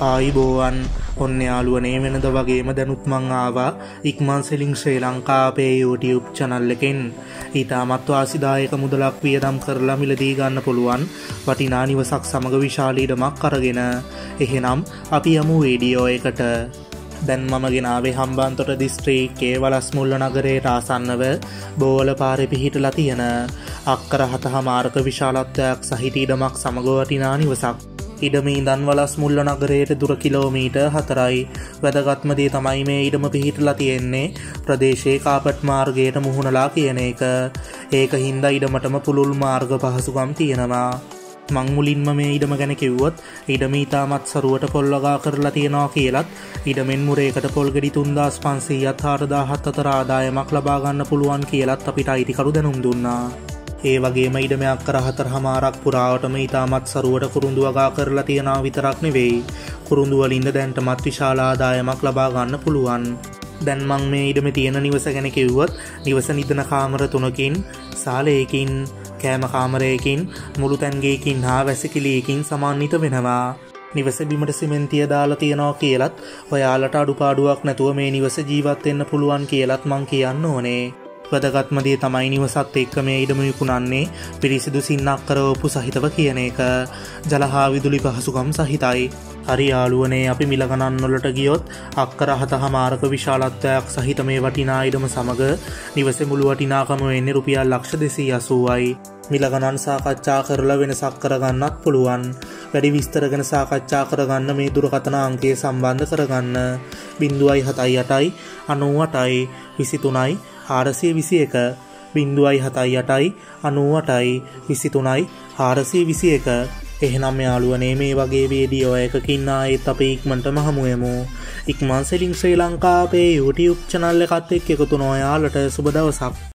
ආයිබෝවන් ඔන්න යාලුවනේ වෙනද වගේම දැනුත්මං ආවා. ඉක්මන් සෙලිං ශ්‍රී ලංකාපේ YouTube චනල් එකෙන්. ඊටමත් වාසිදායක මුදලක් වියදම් කරලා මිලදී ගන්න පුළුවන්. වටිනා නිවසක් සමග විශාලීඩමක් කරගෙන එහෙනම් අපි යමු වීඩියෝ එකට. දැන් මම ගෙනාවේ හම්බන්තොට දිස්ත්‍රීකේ වලස් මුල්ල නගරයට ආසන්නව බෝල පාරෙ පිහිටලා තියෙන. අක්කර හතහ මාර්ක විශාලත්වයක් සහිතීඩමක් සමගවටිනා නිවසක්. ඉඩම ඉදන් වලස් මුල්ල නගරයට දුර කිලෝමීට හතරයි. වැදගත්මදේ තමයි මේ ඉඩම පිහිටලා තියෙන්නේ ප්‍රදේශයේ කාපට් මාර්ගයට මුහුණලා කියන එක. ඒක හින්දා ඉඩමටම පුළුල් මාර්ග පහසුකම් තියෙනවා. මංමුලින්ම මේ ඉඩම ගැන කිව්වොත් ඉඩම ඉතාමත් සරුවට පොල්ලගා කරලා තියෙනවා කියලත් ඉඩමෙන් මුරේකට පොල්ගෙඩි තුන්දස් පන්සීයත් හාරදාහත් අතර ආදායමක් ලබාගන්න පුළුවන් කියලත් අපිට අයිතිකරු දැනුම් දුන්නා. ඒ වගේම ඉඩමයක් කර හතර හමාරක් පුරාවටම ඉතාමත් සරුවට කුරුඳු වගා කරලා තියෙනවා විතරක් නෙවෙයි. කුරුඳුවලින්ද දැන්ටමත් විශාලාදායමක් ලබා ගන්න පුළුවන්. දැන්මං මේ ඉඩම තියෙන නිවස ගැන කිව්වත් නිවස නිදන කාමර තුනකින් සාලයකින් කෑමකාමරයකින් මුළු තැන්ගේකින් හා වැසිකිලියකින් සමාන්විත වෙනවා. නිවස බිමට සිමෙන්තිය දාලා තියෙනවා කියලත් ඔයාලට අඩුපාඩුවක් නැතුව මේ නිවස ජීවත්වෙන්න පුළුවන් කියලත් මං කියන්න ඕනේ. වැදගත්මදේ තමයි නිවසත් එක්ක මේ ඉඩම විකුණන්නේ පිරිසිදු සින්නක් කරවපු සහිතව කියන එක. ජලහා විදුලි පහසුකම් සහිතයි. හරි යාලුවනේ අපි මිලගණන්නොලට ගියොත් අක්කර හත හමාරක විශාලත්වයක් සහිත මේ වටිනා ඉඩම සමඟ නිවස මුළු වටිනාකම වෙන්නේ රුපියල් ලක්ෂ දෙසී අසුවයි. මිලගණන් සාකච්ඡා කරලා වෙනසක් කරගන්නත් පුළුවන්. වැඩි විස්තරගෙන සාකච්ඡා කරගන්න මේ දුරකතන අංකේ සම්බන්ධ කරගන්න. බින්දුවයි හතයි අටයි අනුවටයි විසිතුනයි හාරසිය විසි එක බින්දුවයි හතයි අටයි අනුවටයි විසිතුනයි හාරසිය විසි එක එහෙනම් යාළුවනේ මේ වගේ වේඩියෝ එකකින්න ඒත් අප ඉක්මට මහමුයමු ඉක්මන් සෙලින් ශ්‍රී ලංකාපේ YouTube චනල්ල එකත් එක් එකතු නොයාලට සුබ දවසක්.